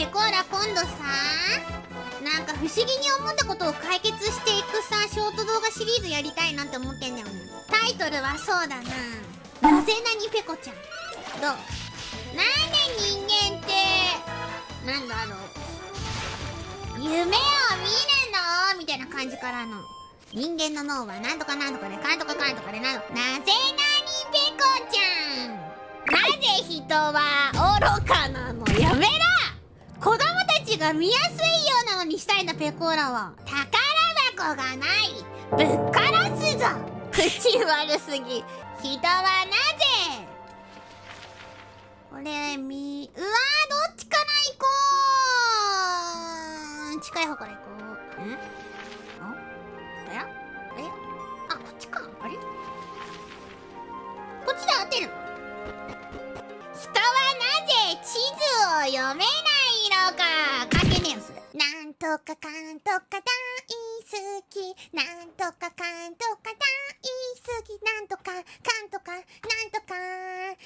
ペコーラ今度さなんか不思議に思ったことを解決していくさショート動画シリーズやりたいなって思ってんだよねタイトルはそうだななぜなにペコちゃん。どう？なんで人間ってなんだろう夢を見るのみたいな感じからの人間の脳はなんとかなんとかでかんとかかんとかでなのなぜなにペコちゃんなぜ人はたちが見やすいようなのにしたいんだペコーラは。宝箱がない。ぶっ殺すぞ。口悪すぎ。人はなぜ。これみうわーどっちから行こう。近い方から行こう。うんあええ？あこっちか。あれ？こっちで合ってる。人はなぜ地図を読めないとかかんとか大好き。なんとかかんとか大好き。なんとかかんとかなんとかなん